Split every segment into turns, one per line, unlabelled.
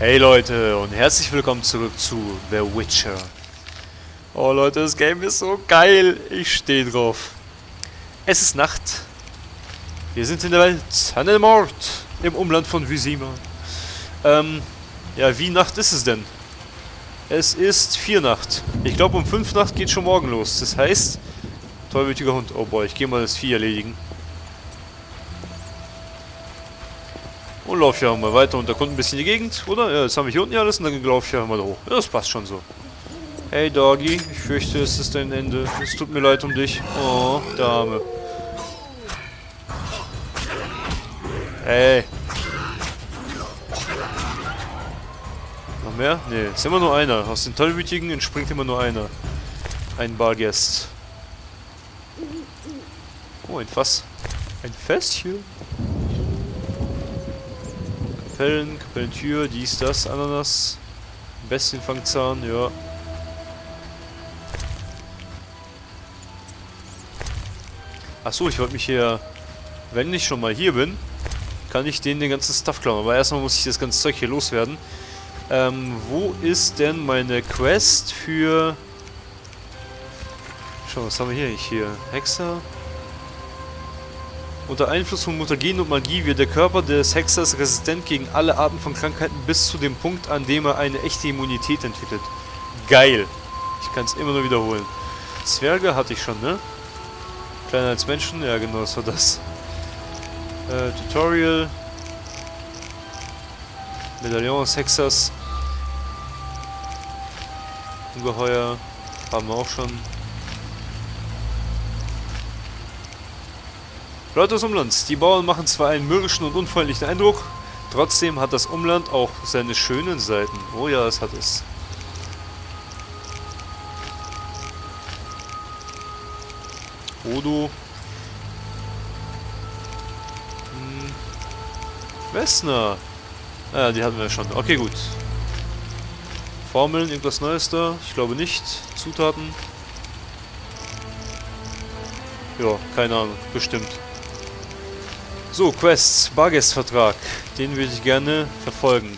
Hey Leute und herzlich willkommen zurück zu The Witcher. Oh Leute, das Game ist so geil. Ich stehe drauf. Es ist Nacht. Wir sind in der Welt Hanelmord im Umland von Vizima. Ähm, ja, wie Nacht ist es denn? Es ist vier Nacht. Ich glaube um fünf Nacht geht schon morgen los. Das heißt, tollwütiger Hund. Oh boy, ich gehe mal das Vieh erledigen. Und laufe hier mal weiter und erkunden ein bisschen die Gegend, oder? Ja, jetzt haben wir hier unten alles und dann laufe ich ja mal hoch. Ja, das passt schon so. Hey Doggy, ich fürchte, es ist dein Ende. Es tut mir leid um dich. Oh, Dame. Hey. Noch mehr? Ne, ist immer nur einer. Aus den Tollwütigen entspringt immer nur einer. Ein Bargast. Oh, ein Fass. Ein Fässchen. Kapellen, Kapellentür, dies, das, Ananas. Bestienfangzahn, ja. Achso, ich wollte mich hier, wenn ich schon mal hier bin, kann ich denen den ganzen Stuff klauen. Aber erstmal muss ich das ganze Zeug hier loswerden. Ähm, wo ist denn meine Quest für... Schau, was haben wir hier? Ich hier Hexer, unter Einfluss von Mutagen und Magie wird der Körper des Hexers resistent gegen alle Arten von Krankheiten bis zu dem Punkt, an dem er eine echte Immunität entwickelt. Geil. Ich kann es immer nur wiederholen. Zwerge hatte ich schon, ne? Kleiner als Menschen? Ja, genau, das war das. Äh, Tutorial. Medaillon des Hexers. Ungeheuer. Haben wir auch schon. Leute des Umlands, die Bauern machen zwar einen mürrischen und unfreundlichen Eindruck, trotzdem hat das Umland auch seine schönen Seiten. Oh ja, es hat es. Odo. Hm. Wessner. Ah, die hatten wir schon. Okay, gut. Formeln, irgendwas Neues da? Ich glaube nicht. Zutaten. Ja, keine Ahnung. Bestimmt. So, Quests, Bargest-Vertrag. Den würde ich gerne verfolgen.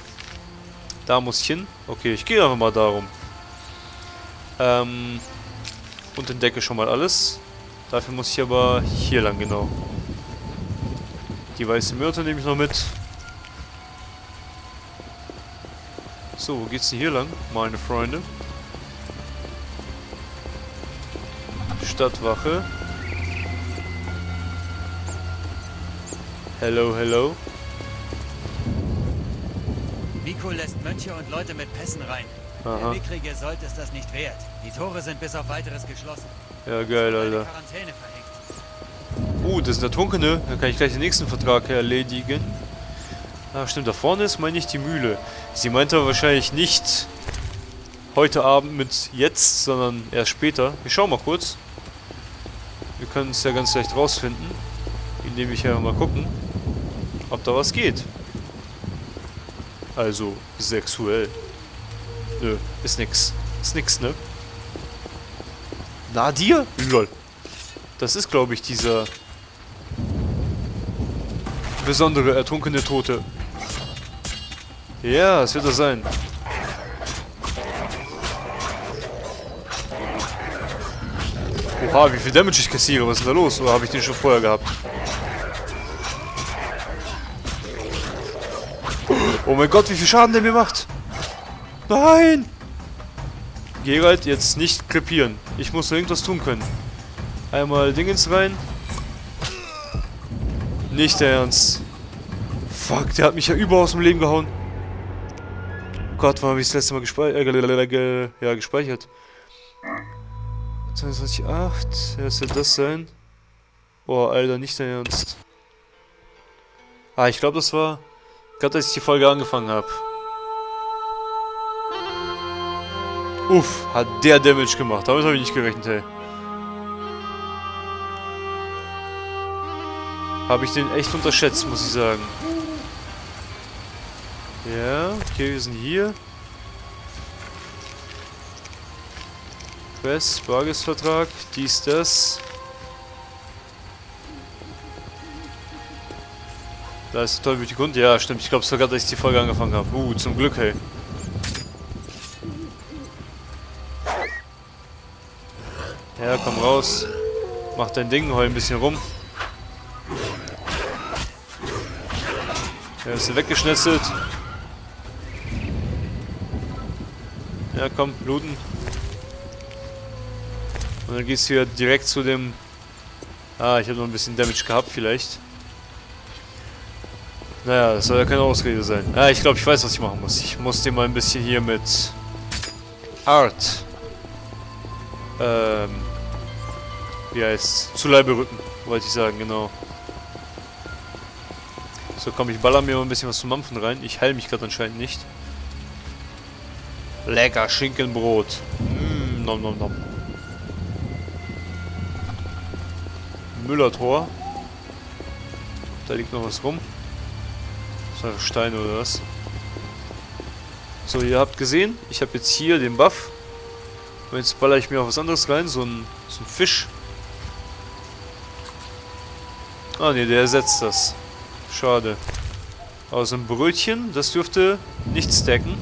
Da muss ich hin. Okay, ich gehe einfach mal darum. Ähm, und entdecke schon mal alles. Dafür muss ich aber hier lang, genau. Die weiße Myrte nehme ich noch mit. So, wo geht's denn hier lang, meine Freunde? Stadtwache. Hello, hello.
Miko lässt Mönche und Leute mit Pässen rein.
Aha.
Der mickrige Sold ist das nicht wert. Die Tore sind bis auf weiteres geschlossen.
Ja, geil, Alter.
Quarantäne verhängt.
Uh, das ist der Trunkene. Dann kann ich gleich den nächsten Vertrag erledigen. Ah, stimmt, da vorne ist, meine ich, die Mühle. Sie meinte wahrscheinlich nicht heute Abend mit jetzt, sondern erst später. Ich schau mal kurz. Wir können es ja ganz leicht rausfinden. Indem ich ja mal gucken, ob da was geht. Also, sexuell. Nö, ist nix. Ist nix, ne? Nadir? Lol. Das ist, glaube ich, dieser besondere ertrunkene Tote. Ja, es wird das sein. Oha, wie viel Damage ich kassiere. Was ist denn da los? Oder habe ich den schon vorher gehabt? Oh mein Gott, wie viel Schaden der mir macht. Nein! Geralt, jetzt nicht krepieren. Ich muss irgendwas tun können. Einmal Dingens rein. Nicht der Ernst. Fuck, der hat mich ja über aus dem Leben gehauen. Gott, wann habe ich das letzte Mal gespeichert? Äh, ja, gespeichert. 22,8. Ja, soll das sein? Boah, Alter, nicht der Ernst. Ah, ich glaube, das war gerade, als ich die Folge angefangen habe. Uff, hat der Damage gemacht. Damit habe ich nicht gerechnet, hey. Habe ich den echt unterschätzt, muss ich sagen. Ja, okay, wir sind hier. Quest, Bargesvertrag, dies, das. Da ist der Teufel Grund. Ja, stimmt. Ich glaube sogar, dass ich die Folge angefangen habe. Uh, zum Glück, hey. Ja, komm raus. Mach dein Ding, heul ein bisschen rum. Ja, ist weggeschnetzelt. Ja, komm, looten. Und dann gehst du hier direkt zu dem... Ah, ich habe noch ein bisschen Damage gehabt vielleicht. Naja, das soll ja keine Ausrede sein. Ja, ich glaube, ich weiß, was ich machen muss. Ich muss den mal ein bisschen hier mit Art ähm, wie heißt zu Leibe rücken, wollte ich sagen, genau. So, komm, ich baller mir mal ein bisschen was zum Mampfen rein. Ich heile mich gerade anscheinend nicht. Lecker Schinkenbrot. Mmh, nom nom nom. Müllertor. Da liegt noch was rum. Das ist Stein oder was? So, ihr habt gesehen, ich habe jetzt hier den Buff. Und jetzt baller ich mir auch was anderes rein, so ein, so ein Fisch. Ah ne, der ersetzt das. Schade. Aber so ein Brötchen, das dürfte nicht stacken.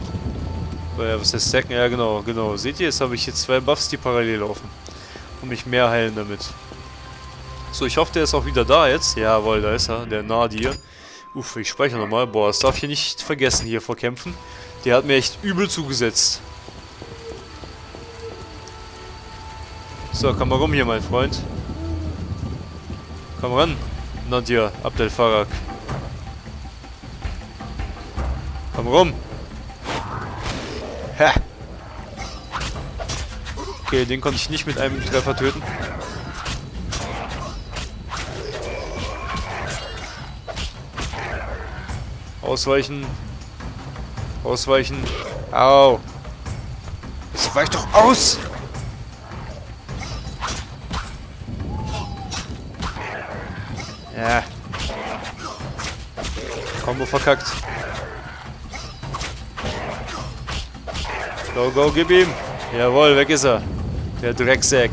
Weil, was heißt stacken? Ja genau, genau. Seht ihr, jetzt habe ich hier zwei Buffs, die parallel laufen. Und mich mehr heilen damit. So, ich hoffe, der ist auch wieder da jetzt. Jawohl, da ist er, der Nadir. Uff, ich speichere nochmal. Boah, das darf ich hier nicht vergessen hier vor Kämpfen. Der hat mir echt übel zugesetzt. So, komm mal rum hier, mein Freund. Komm ran. Nadir Abdel Farak. Komm rum. Ha. Okay, den konnte ich nicht mit einem Treffer töten. Ausweichen. Ausweichen. Au. Es weicht doch aus! Ja. Combo verkackt. Go, go, gib ihm. Jawohl, weg ist er. Der Drecksack.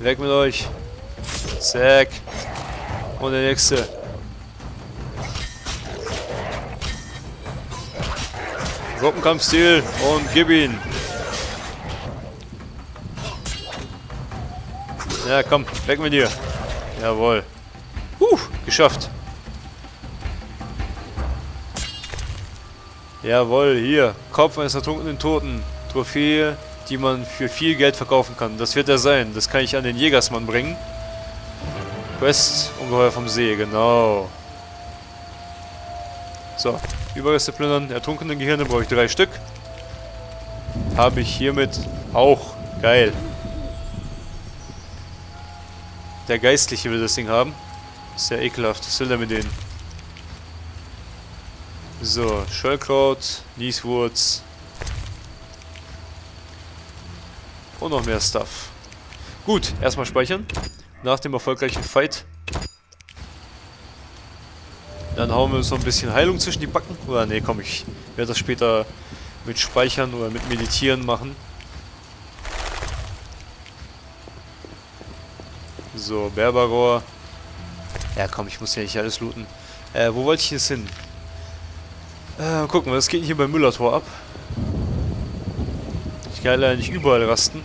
Weg mit euch. Zack. Und der nächste. Gruppenkampfstil und gib ihn. Ja, komm, weg mit dir. Jawohl. Huh, geschafft. Jawohl, hier. Kopf eines ertrunkenen Toten. Trophäe, die man für viel Geld verkaufen kann. Das wird er sein. Das kann ich an den Jägersmann bringen. Quest, Ungeheuer vom See, genau. So, Überreste plündern. Ertrunkene Gehirne brauche ich drei Stück. Habe ich hiermit auch. Geil. Der Geistliche will das Ding haben. Sehr ekelhaft. Was will der mit denen? So, Schöllkraut, Nieswurz. Und noch mehr Stuff. Gut, erstmal speichern. Nach dem erfolgreichen Fight. Dann hauen wir noch ein bisschen Heilung zwischen die Backen. Oder nee, komm, ich werde das später mit Speichern oder mit Meditieren machen. So, Berberrohr. Ja, komm, ich muss ja nicht alles looten. Äh, wo wollte ich jetzt hin? Äh, gucken wir, was geht hier beim Müllertor ab? Ich kann leider nicht überall rasten.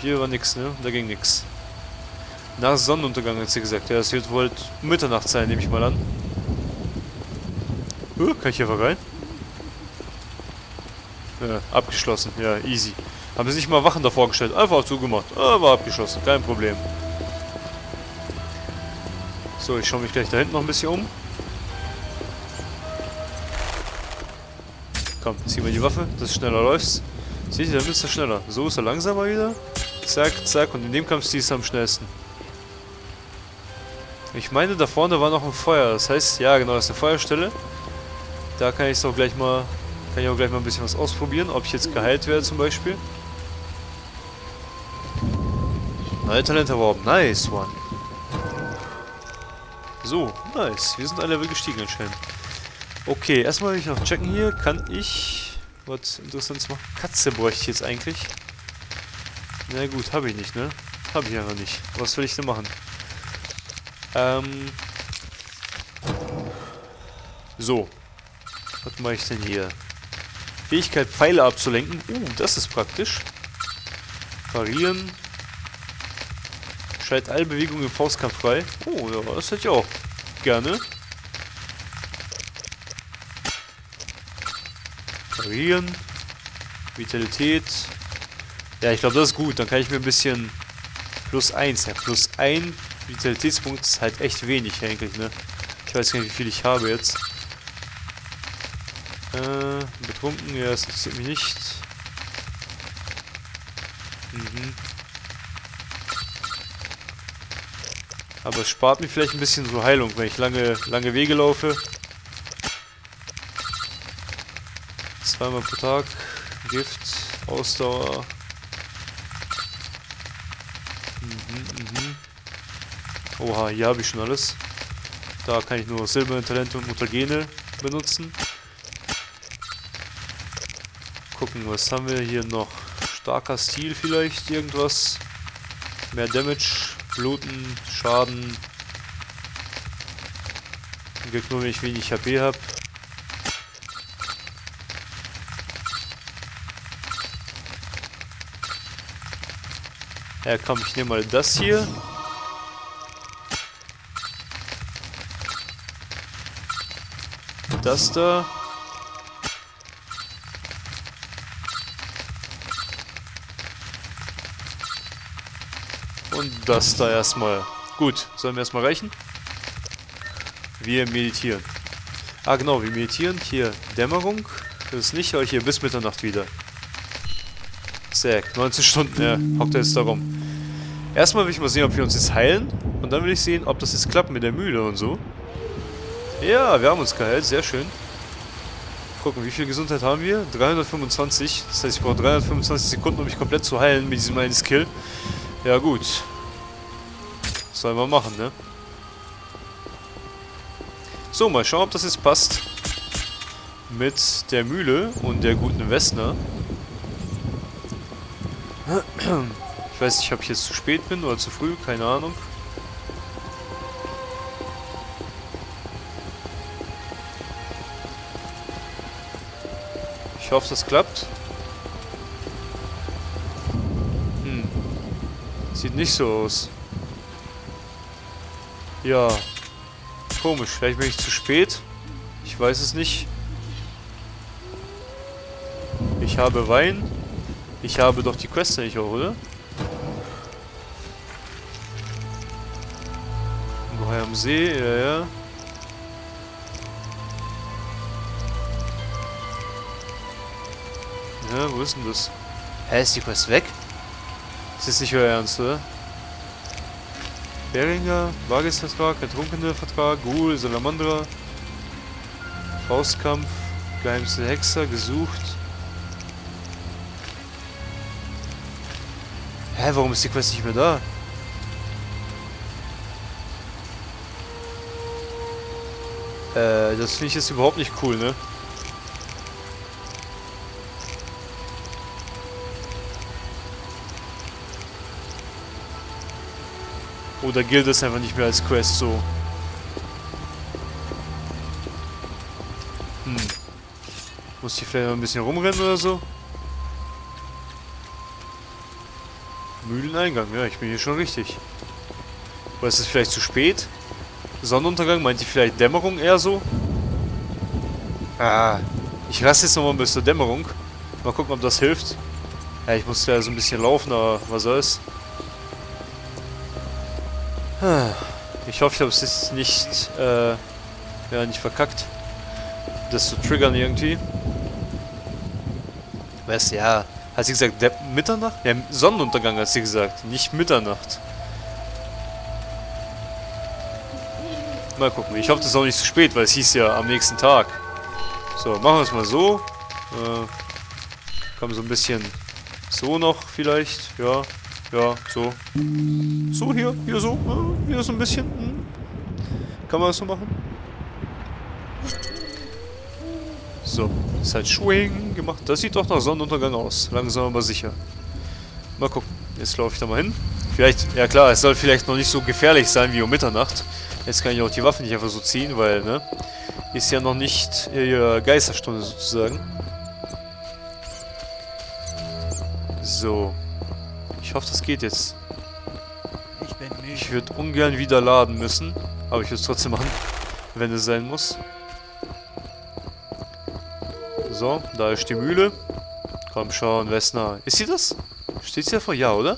Hier war nix, ne? Da ging nix. Nach Sonnenuntergang hat sie gesagt. Ja, es wird wohl Mitternacht sein, nehme ich mal an. Uh, kann ich hier rein? Ja, abgeschlossen. Ja, easy. Haben sie nicht mal Wachen davor gestellt. Einfach zugemacht. War abgeschlossen. Kein Problem. So, ich schaue mich gleich da hinten noch ein bisschen um. Komm, zieh mal die Waffe, dass es schneller läuft. Seht ihr, dann ist er schneller. So ist er langsamer wieder. Zack, zack. Und in dem Kampfstil ist am schnellsten. Ich meine, da vorne war noch ein Feuer. Das heißt, ja genau, das ist eine Feuerstelle. Da kann ich auch gleich mal, kann ich auch gleich mal ein bisschen was ausprobieren, ob ich jetzt geheilt werde zum Beispiel. Neue Talente erworben. Nice one. So, nice. Wir sind ein Level gestiegen anscheinend. Okay, erstmal will ich noch checken hier. Kann ich was Interessantes machen? Katze bräuchte ich jetzt eigentlich. Na gut, habe ich nicht, ne? Habe ich einfach nicht. Was will ich denn machen? Ähm. So. Was mache ich denn hier? Fähigkeit, Pfeile abzulenken. Uh, das ist praktisch. Parieren. Schaltet alle Bewegungen im Faustkampf frei. Oh, ja, das hätte ich auch. Gerne. Parieren. Vitalität. Ja, ich glaube, das ist gut. Dann kann ich mir ein bisschen... Plus 1. Ja, plus 1 Vitalitätspunkt ist halt echt wenig eigentlich, ne? Ich weiß gar nicht, wie viel ich habe jetzt. Äh, betrunken, ja, das interessiert mich nicht. Mhm. Aber es spart mir vielleicht ein bisschen so Heilung, wenn ich lange, lange Wege laufe. Zweimal pro Tag. Gift, Ausdauer. Mhm, mhm. Oha, hier habe ich schon alles. Da kann ich nur silberne Talente und Mutagene benutzen. Gucken, was haben wir hier noch? Starker Stil vielleicht, irgendwas. Mehr Damage, Bluten, Schaden. Wirkt nur, wenn ich wenig HP habe. Ja, komm, ich nehme mal das hier. Das da. Und das da erstmal. Gut, sollen wir erstmal reichen? Wir meditieren. Ah genau, wir meditieren. Hier Dämmerung. Das ist nicht, aber hier bis Mitternacht wieder. Zack, 19 Stunden, ja, hockt er jetzt da rum. Erstmal will ich mal sehen, ob wir uns jetzt heilen. Und dann will ich sehen, ob das jetzt klappt mit der Mühle und so. Ja, wir haben uns geheilt, sehr schön. Gucken, wie viel Gesundheit haben wir? 325. Das heißt, ich brauche 325 Sekunden, um mich komplett zu heilen mit diesem einen Skill. Ja gut. Sollen wir machen, ne? So, mal schauen, ob das jetzt passt. Mit der Mühle und der guten Westner. Ich weiß nicht, ob ich jetzt zu spät bin oder zu früh, keine Ahnung. Ich hoffe, das klappt. Hm. Sieht nicht so aus. Ja. Komisch. Vielleicht bin ich zu spät. Ich weiß es nicht. Ich habe Wein. Ich habe doch die Quest nicht auch, oder? See? Ja, ja. Ja, wo ist denn das? Hä, ist die Quest weg? Das ist nicht euer Ernst, oder? Beringer, Vagisvertrag, Ertrunkene Vertrag, Ghoul, Salamandra, Faustkampf, Geheimste Hexer, gesucht. Hä, warum ist die Quest nicht mehr da? Äh, das finde ich jetzt überhaupt nicht cool, ne? Oder gilt das einfach nicht mehr als Quest so? Hm. Muss ich vielleicht noch ein bisschen rumrennen oder so? Mühleneingang, ja, ich bin hier schon richtig. Oder ist es vielleicht zu spät? Sonnenuntergang, meint ihr vielleicht Dämmerung eher so? Ah, ich raste jetzt nochmal bis zur Dämmerung. Mal gucken, ob das hilft. Ja, ich muss ja so ein bisschen laufen, aber was soll's. Ich hoffe, ich habe es jetzt nicht, äh, ja, nicht verkackt. Das zu triggern irgendwie. Weißt du, ja, hat sie gesagt, Mitternacht? Ja, Sonnenuntergang hat sie gesagt, nicht Mitternacht. Mal gucken. Ich hoffe, das ist auch nicht zu spät, weil es hieß ja am nächsten Tag. So, machen wir es mal so. Äh, kommen so ein bisschen so noch vielleicht. Ja, ja, so. So hier, hier so. Äh, hier so ein bisschen. Hm. Kann man das so machen? So, ist halt Schwing gemacht. Das sieht doch nach Sonnenuntergang aus. Langsam aber sicher. Mal gucken. Jetzt laufe ich da mal hin. Vielleicht, ja klar, es soll vielleicht noch nicht so gefährlich sein wie um Mitternacht. Jetzt kann ich auch die Waffe nicht einfach so ziehen, weil, ne? Ist ja noch nicht äh, Geisterstunde sozusagen. So. Ich hoffe, das geht jetzt.
Ich.
Ich würde ungern wieder laden müssen, aber ich würde es trotzdem machen, wenn es sein muss. So, da ist die Mühle. Komm schon, Wessner. Ist sie das? Steht sie davor? Ja, oder?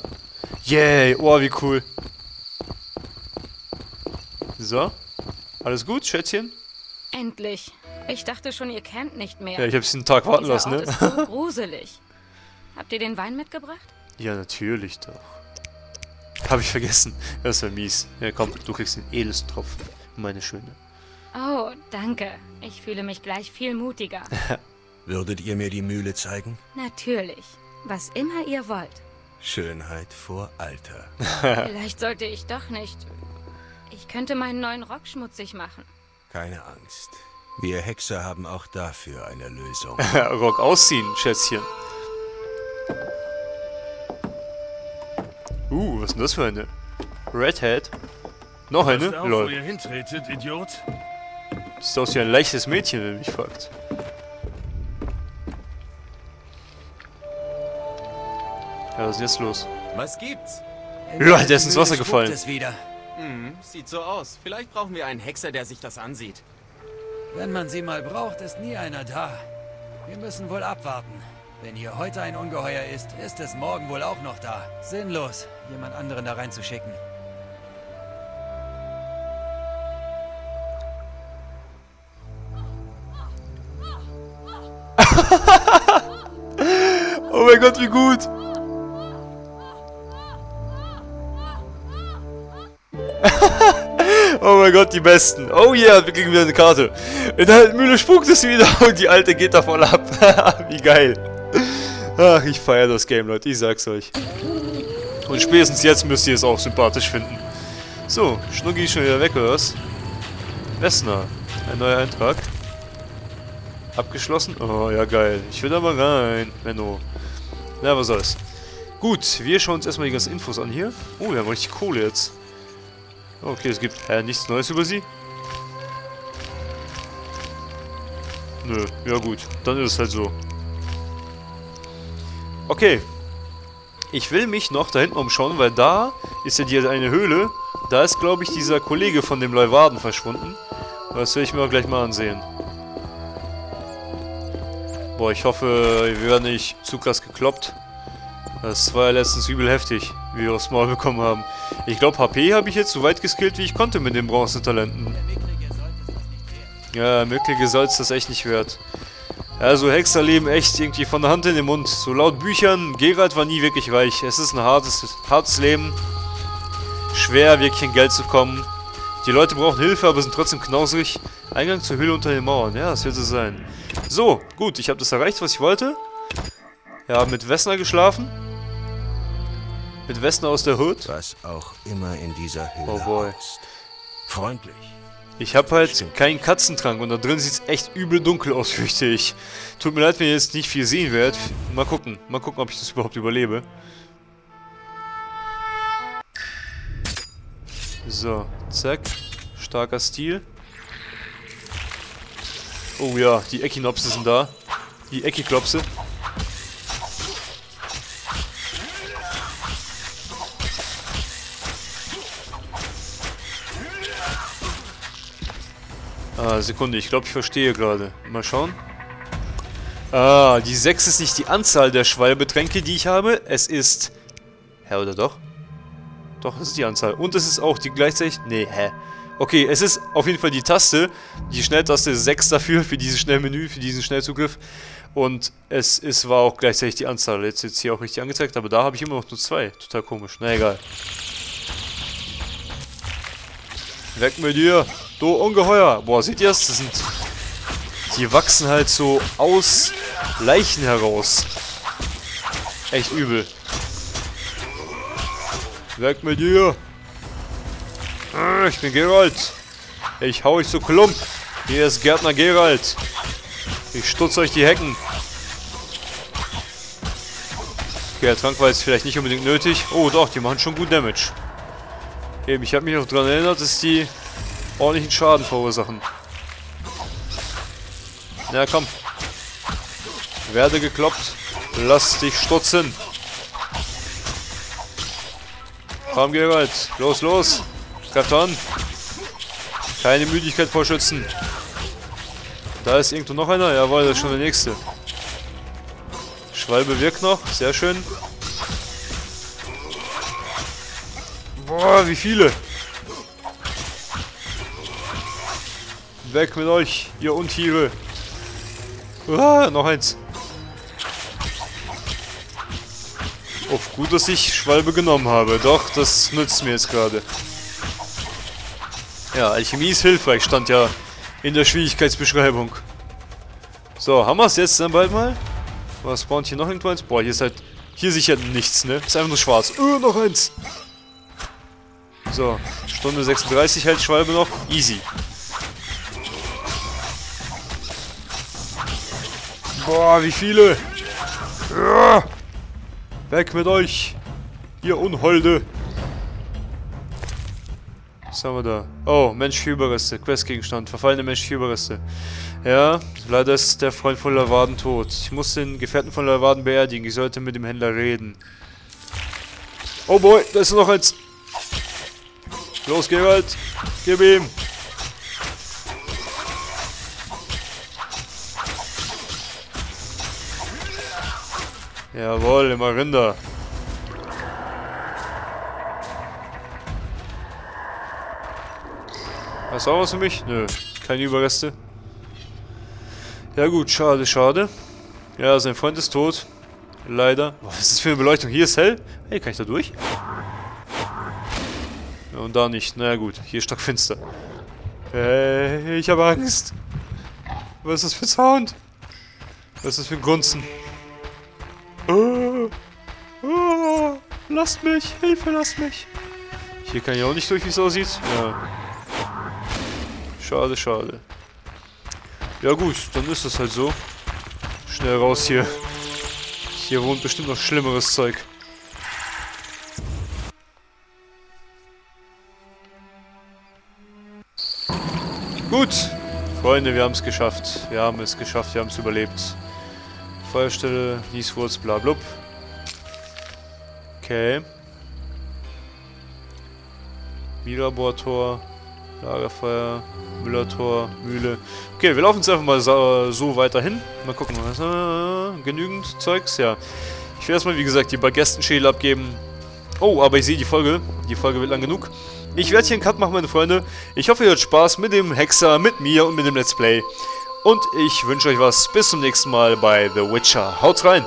Yay, oh, wie cool. So. Alles gut, Schätzchen?
Endlich. Ich dachte schon, ihr kennt nicht mehr.
Ja, ich habe sie einen Tag warten
Dieser
lassen,
Ort
ne?
ist so gruselig. Habt ihr den Wein mitgebracht?
Ja, natürlich doch. Habe ich vergessen. Das war mies. Ja, komm, du kriegst den edelsten Tropfen. Meine Schöne.
Oh, danke. Ich fühle mich gleich viel mutiger.
Würdet ihr mir die Mühle zeigen?
Natürlich. Was immer ihr wollt.
Schönheit vor Alter.
Vielleicht sollte ich doch nicht. Ich könnte meinen neuen Rock schmutzig machen.
Keine Angst. Wir Hexer haben auch dafür eine Lösung.
Rock ausziehen, Schätzchen. Uh, was ist denn das für eine? Redhead? Noch eine?
Auf, wo
Lol.
ihr hintretet, Idiot.
Sieht aus wie ein leichtes Mädchen, wenn du mich fragt. Ja, was ist denn jetzt los?
Was gibt's?
Ja, der ist ins Wasser gefallen.
Es wieder.
Hm, sieht so aus. Vielleicht brauchen wir einen Hexer, der sich das ansieht.
Wenn man sie mal braucht, ist nie einer da. Wir müssen wohl abwarten. Wenn hier heute ein Ungeheuer ist, ist es morgen wohl auch noch da. Sinnlos, jemand anderen da reinzuschicken.
Mein Gott, die Besten. Oh yeah, wir kriegen wieder eine Karte. In der Mühle spukt es wieder und die alte geht da voll ab. wie geil. Ach, ich feiere das Game, Leute. Ich sag's euch. Und spätestens jetzt müsst ihr es auch sympathisch finden. So, Schnuggi ist schon wieder weg, oder was? Wessner. Ein neuer Eintrag. Abgeschlossen? Oh, ja geil. Ich will aber rein, Menno. Na, was soll's. Gut, wir schauen uns erstmal die ganzen Infos an hier. Oh, wir haben richtig Kohle jetzt. Okay, es gibt äh, nichts Neues über sie. Nö, ja gut. Dann ist es halt so. Okay. Ich will mich noch da hinten umschauen, weil da ist ja die eine Höhle. Da ist, glaube ich, dieser Kollege von dem Leuwarden verschwunden. Das will ich mir auch gleich mal ansehen. Boah, ich hoffe, wir werden nicht zu krass gekloppt. Das war ja letztens übel heftig, wie wir aufs Maul bekommen haben. Ich glaube, HP habe ich jetzt so weit geskillt, wie ich konnte mit den Bronzetalenten. Ja, soll es das echt nicht wert. Also Hexer leben echt irgendwie von der Hand in den Mund. So laut Büchern, Geralt war nie wirklich weich. Es ist ein hartes, hartes Leben. Schwer, wirklich an Geld zu kommen. Die Leute brauchen Hilfe, aber sind trotzdem knausrig. Eingang zur Höhle unter den Mauern. Ja, das wird es sein. So, gut, ich habe das erreicht, was ich wollte. Ja, mit Wessner geschlafen. Mit Wessner aus der Hood.
Was auch immer in dieser Höhle
Oh boy.
haust. Freundlich.
Ich habe halt keinen Katzentrank und da drin sieht es echt übel dunkel aus, fürchte ich. Tut mir leid, wenn ihr jetzt nicht viel sehen werdet. Mal gucken. Mal gucken, ob ich das überhaupt überlebe. So, zack. Starker Stil. Oh ja, die Ekinopse sind da. Die Ekiklopse. Ah, Sekunde, ich glaube, ich verstehe gerade. Mal schauen. Ah, die 6 ist nicht die Anzahl der Schwalbetränke, die ich habe. Es ist... Hä, oder doch? Doch, das ist die Anzahl. Und es ist auch die gleichzeitig... Nee, hä? Okay, es ist auf jeden Fall die Taste. Die Schnelltaste 6 dafür, für dieses Schnellmenü, für diesen Schnellzugriff. Und es ist, war auch gleichzeitig die Anzahl. Jetzt jetzt hier auch richtig angezeigt, aber da habe ich immer noch nur zwei. Total komisch. Na egal. Weg mit dir! Du Ungeheuer! Boah, seht ihr das? Das sind... Die wachsen halt so aus Leichen heraus. Echt übel. Weg mit dir! Ich bin Geralt. Ich hau euch so klump. Hier ist Gärtner Geralt. Ich stutze euch die Hecken. Der Trank war jetzt vielleicht nicht unbedingt nötig. Oh doch, die machen schon gut Damage. Eben, ich habe mich noch daran erinnert, dass die ordentlichen Schaden verursachen. Na komm. Werde gekloppt. Lass dich stutzen. Komm, Geralt. Los, los. Karton. Keine Müdigkeit vorschützen. Da ist irgendwo noch einer. Jawohl, das ist schon der nächste. Schwalbe wirkt noch. Sehr schön. Boah, wie viele. Weg mit euch, ihr Untiere. Ah, noch eins. Auf gut, dass ich Schwalbe genommen habe. Doch, das nützt mir jetzt gerade. Ja, Alchemie ist hilfreich, stand ja in der Schwierigkeitsbeschreibung. So, haben wir es jetzt dann bald mal? Was spawnt hier noch irgendwo eins? Boah, hier ist halt... Hier sicher nichts, ne? Ist einfach nur schwarz. Oh, noch eins! So, Stunde 36 hält Schwalbe noch. Easy. Boah, wie viele! Weg mit euch! Ihr Unholde! Was haben wir da? Oh, menschliche Überreste. Questgegenstand. Verfallene menschliche Überreste. Ja, leider ist der Freund von Lavaden tot. Ich muss den Gefährten von Lavaden beerdigen. Ich sollte mit dem Händler reden. Oh boy, da ist noch eins. Los, Geralt. Gib ihm. Jawohl, immer Rinder. Hast du auch was für mich? Nö, keine Überreste. Ja gut, schade, schade. Ja, sein Freund ist tot. Leider. Was ist das für eine Beleuchtung? Hier ist hell. Hey, kann ich da durch? Und da nicht. Naja gut, hier ist stockfinster. Hey, ich habe Angst. Was ist das für Sound? Was ist das für ein Grunzen? Lasst mich, Hilfe, lasst mich. Hier kann ich auch nicht durch, wie es aussieht. Ja. Schade, schade. Ja gut, dann ist das halt so. Schnell raus hier. Hier wohnt bestimmt noch schlimmeres Zeug. Gut, Freunde, wir haben es geschafft. Wir haben es geschafft, wir haben es überlebt. Feuerstelle, Nieswurz, bla blub. Okay. Mirabotor, Lagerfeuer, Müllertor, Mühle. Okay, wir laufen jetzt einfach mal so, so weiter hin. Mal gucken. Was, äh, genügend Zeugs? Ja. Ich will erstmal, wie gesagt, die Bagestenschädel abgeben. Oh, aber ich sehe die Folge. Die Folge wird lang genug. Ich werde hier einen Cut machen, meine Freunde. Ich hoffe, ihr habt Spaß mit dem Hexer, mit mir und mit dem Let's Play. Und ich wünsche euch was. Bis zum nächsten Mal bei The Witcher. Haut rein!